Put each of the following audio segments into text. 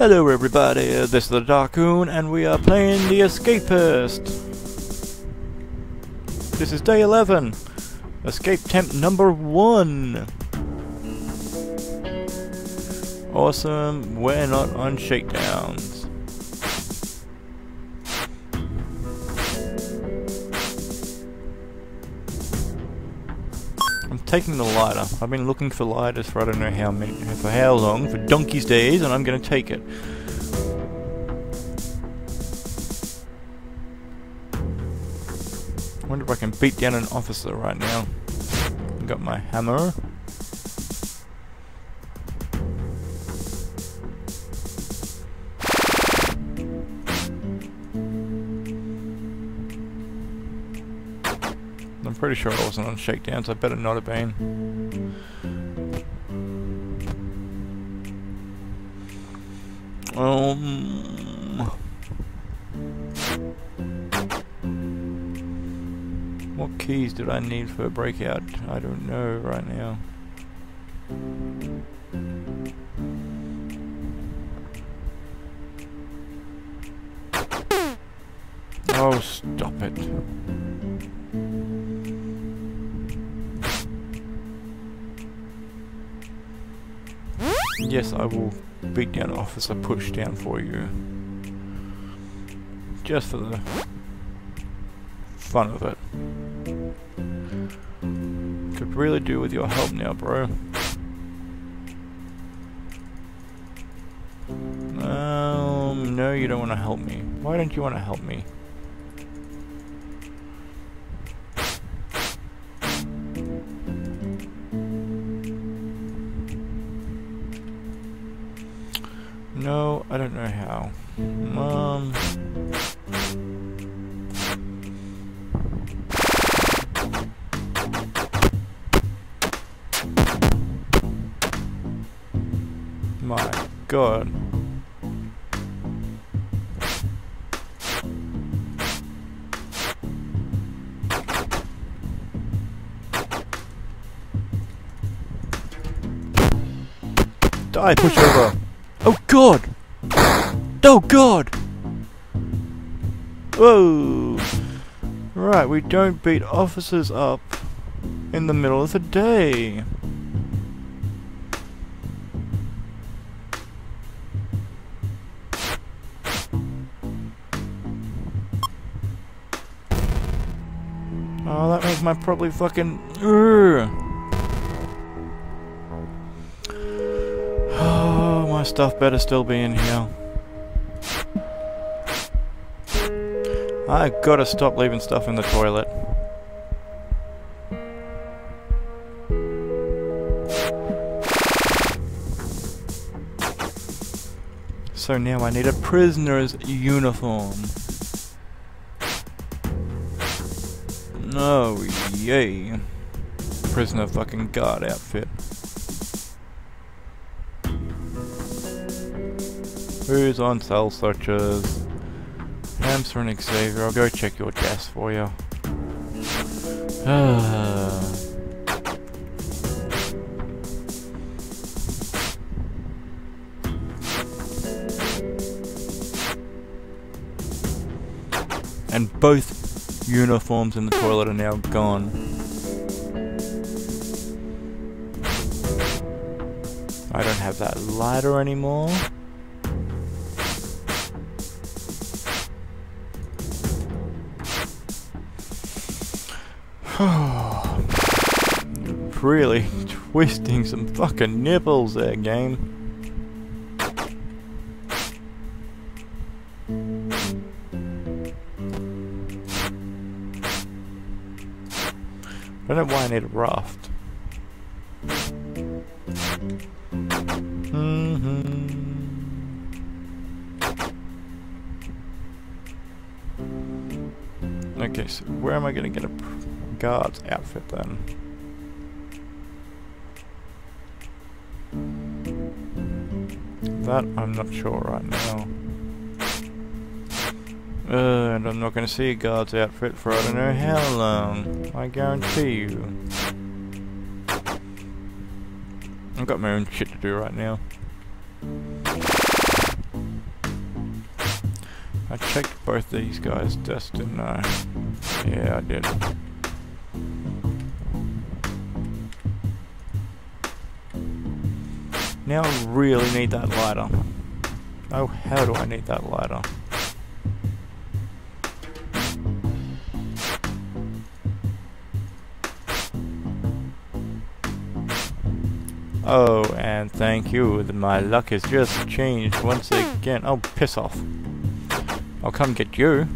Hello everybody, this is the Dark Hoon and we are playing The Escapist. This is day 11. Escape attempt number 1. Awesome, we're not on shakedowns. Taking the lighter. I've been looking for lighters for I don't know how many, for how long, for donkey's days, and I'm going to take it. I wonder if I can beat down an officer right now. Got my hammer. Sure I wasn't on shakedowns. I better not have been. Um, what keys did I need for a breakout? I don't know right now. Oh, stop it. Yes, I will beat down officer push down for you. Just for the fun of it. Could really do with your help now, bro. Um, no, you don't want to help me. Why don't you want to help me? My god. Die, push over. Oh god! Oh god! Whoa! Right, we don't beat officers up in the middle of the day. Oh, that makes my probably fucking. Oh, my stuff better still be in here. I gotta stop leaving stuff in the toilet. So now I need a prisoner's uniform. Oh, yay. Prisoner fucking guard outfit. Who's on cell searches? Hamster and Xavier, I'll go check your desk for you. and both uniforms in the toilet are now gone. I don't have that lighter anymore. really twisting some fucking nipples there, game. Need raft. Mm-hmm. Okay, so where am I gonna get a guard's outfit then? That I'm not sure right now. Uh, and I'm not going to see a guard's outfit for I don't know how long. I guarantee you. I've got my own shit to do right now. I checked both these guys' deaths, didn't I? Yeah, I did. Now I really need that lighter. Oh, how do I need that lighter? Oh, and thank you. My luck has just changed once again. Oh, piss off. I'll come get you.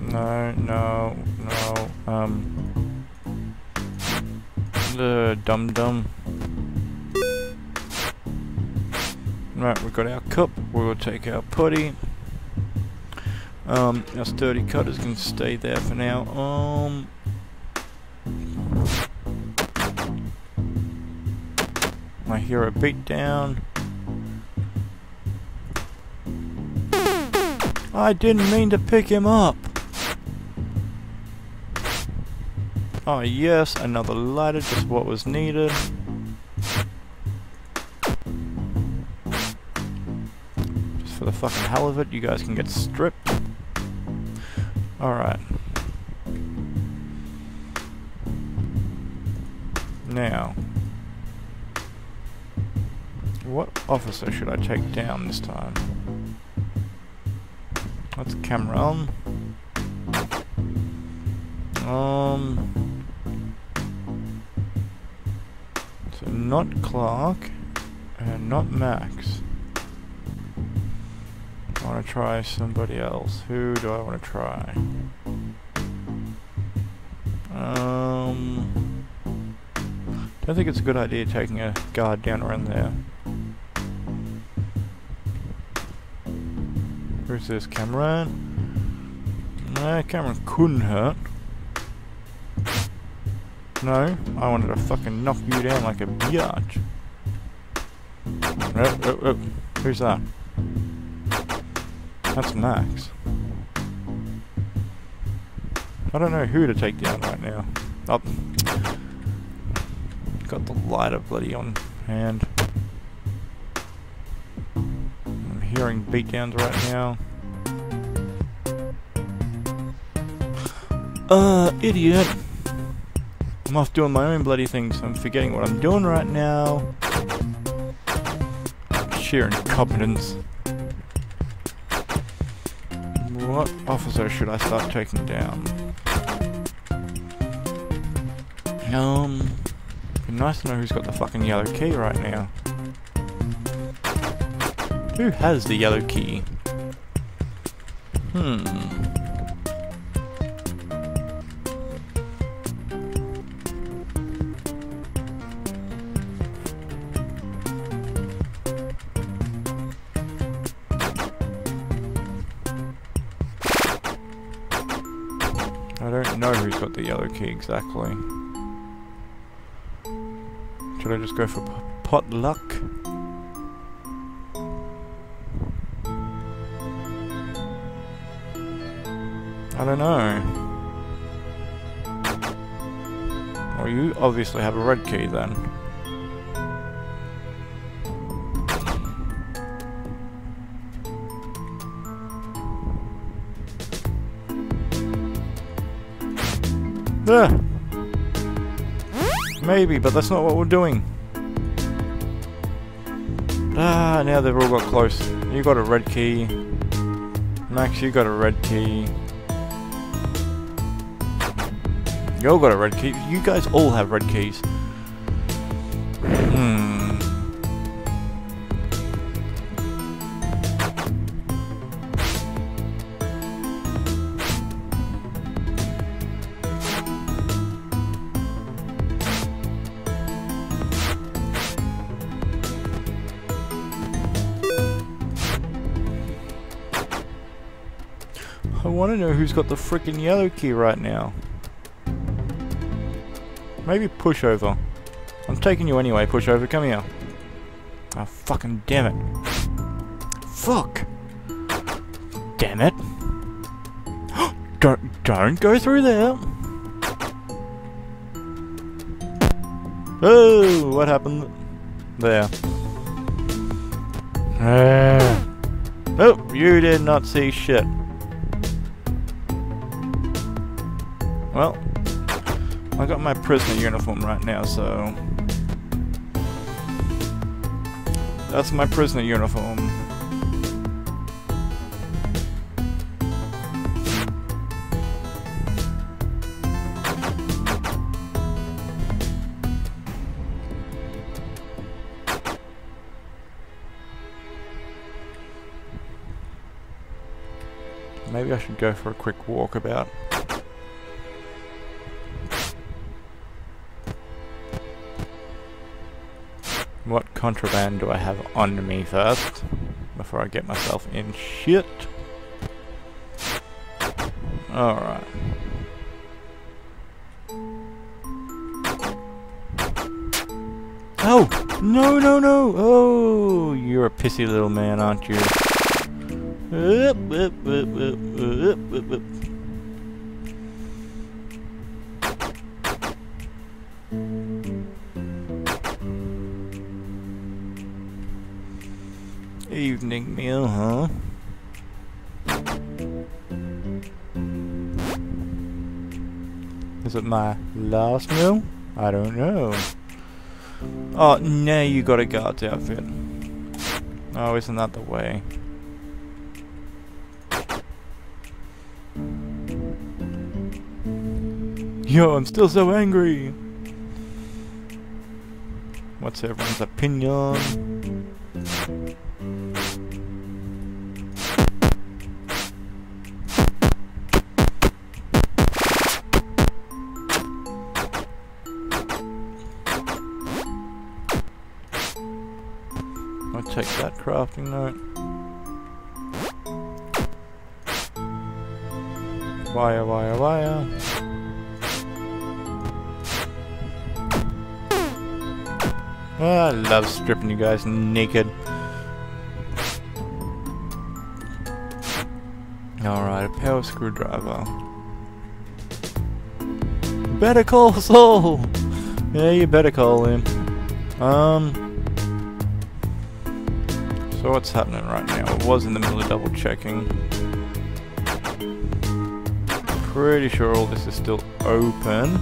No, no, no, um... The dum-dum. We've got our cup, we'll take our putty. Um, our sturdy cutters can stay there for now. Um... My hero beat down. I didn't mean to pick him up. Oh yes, another lighter, just what was needed. Fucking hell of it, you guys can get stripped. Alright. Now. What officer should I take down this time? That's Cameron. Um. So not Clark and not Max. I want to try somebody else. Who do I want to try? Um. Don't think it's a good idea taking a guard down around there. Where's this, Cameron? Nah, Cameron couldn't hurt. No, I wanted to fucking knock you down like a biatch. Oh, oh, oh. Who's that? That's Max. I don't know who to take down right now. Oh. Got the lighter bloody on hand I'm hearing beatdowns right now. Uh, idiot. I'm off doing my own bloody things. I'm forgetting what I'm doing right now. Sheer incompetence. What officer should I start taking down? Um, be nice to know who's got the fucking yellow key right now. Who has the yellow key? Hmm. Know who's got the yellow key exactly. Should I just go for pot luck? I don't know. Well, you obviously have a red key then. There. Maybe, but that's not what we're doing. Ah, now they've all got close. You got a red key. Max, you got a red key. You all got a red key. You guys all have red keys. Want to know who's got the freaking yellow key right now. Maybe pushover. I'm taking you anyway, pushover. Come here. Oh, fucking damn it. Fuck! Damn it. don't, don't go through there! Oh, what happened there? Ah. Oh, you did not see shit. Well, I got my prisoner uniform right now, so... That's my prisoner uniform. Maybe I should go for a quick walkabout. What contraband do I have on me first? Before I get myself in shit. Alright. Oh! No, no, no! Oh! You're a pissy little man, aren't you? Evening meal, huh? Is it my last meal? I don't know. Oh, now you got a guard's outfit. Oh, isn't that the way? Yo, I'm still so angry! What's everyone's opinion? Crafting note. Wire, wire, wire. Ah, I love stripping you guys naked. Alright, a power screwdriver. Better call Saul! Yeah, you better call him. Um... So what's happening right now? It was in the middle of double checking. Pretty sure all this is still open.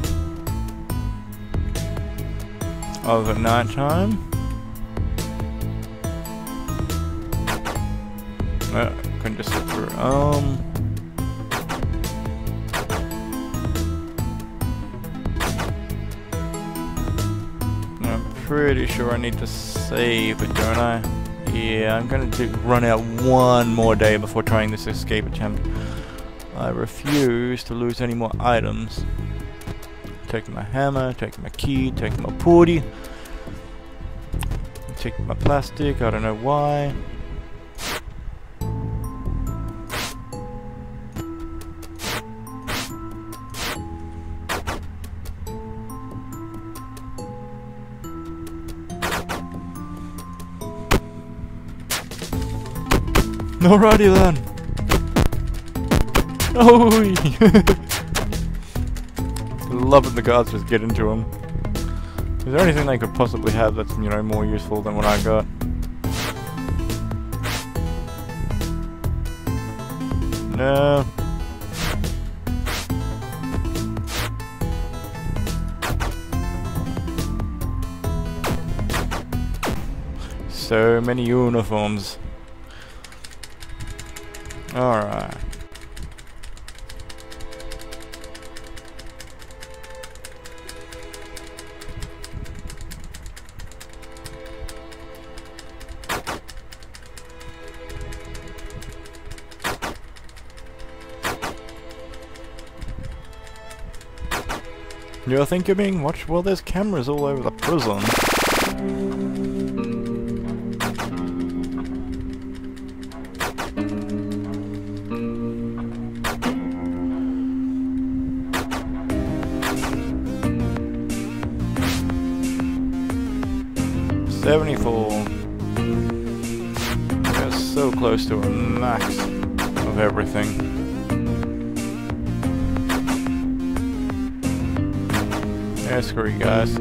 Of night time. Uh, couldn't just look through. Um. I'm pretty sure I need to save it, don't I? Yeah, I'm gonna do, run out one more day before trying this escape attempt. I refuse to lose any more items. Take my hammer, take my key, take my putty. Take my plastic, I don't know why. Alrighty then. Oh, loving the guards just get into him. Is there anything they could possibly have that's you know more useful than what I got? No. So many uniforms. Alright. You think you're being watched? Well, there's cameras all over the prison. To a max of everything. Yeah, screw you guys.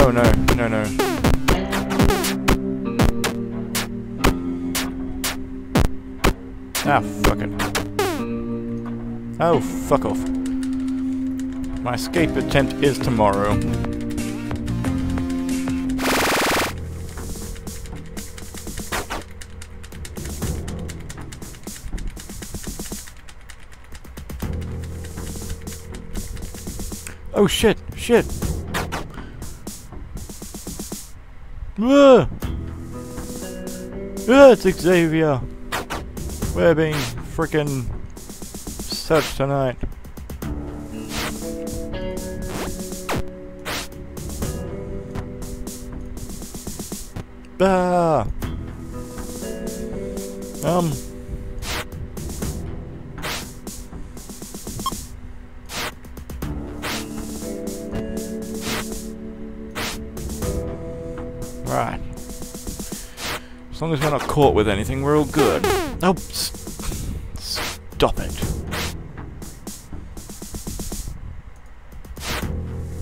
Oh no, no, no. Ah, fuck it. Oh, fuck off. My escape attempt is tomorrow. Oh shit, shit! Ah! Ah, it's Xavier! We're being freaking searched tonight. Ah! Um... As long as we're not caught with anything, we're all good. Oh, stop it.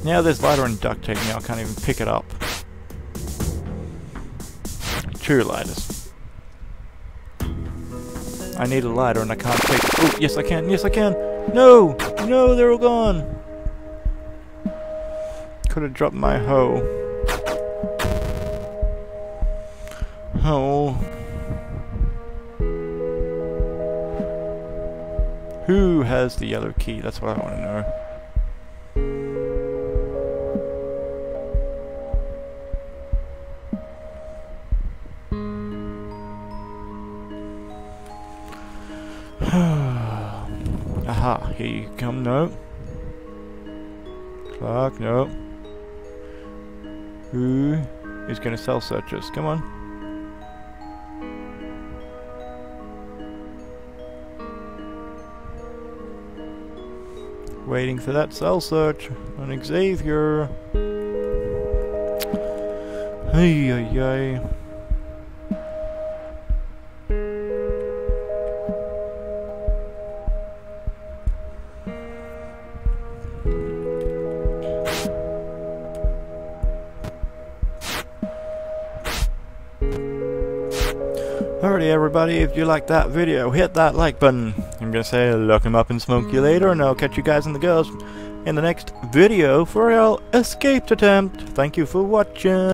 Now there's lighter and duct tape now, I can't even pick it up. Two lighters. I need a lighter and I can't take it. Oh, yes I can, yes I can! No! No, they're all gone! Could have dropped my hoe. Who has the yellow key? That's what I want to know. Aha, here you come, no. Clark, no. Who is going to cell searches? Come on. Waiting for that cell search on Xavier. Ay ay ay. Alrighty everybody, if you liked that video, hit that like button. Gonna say look him up and smoke you later, and I'll catch you guys and the girls in the next video for our escape attempt. Thank you for watching.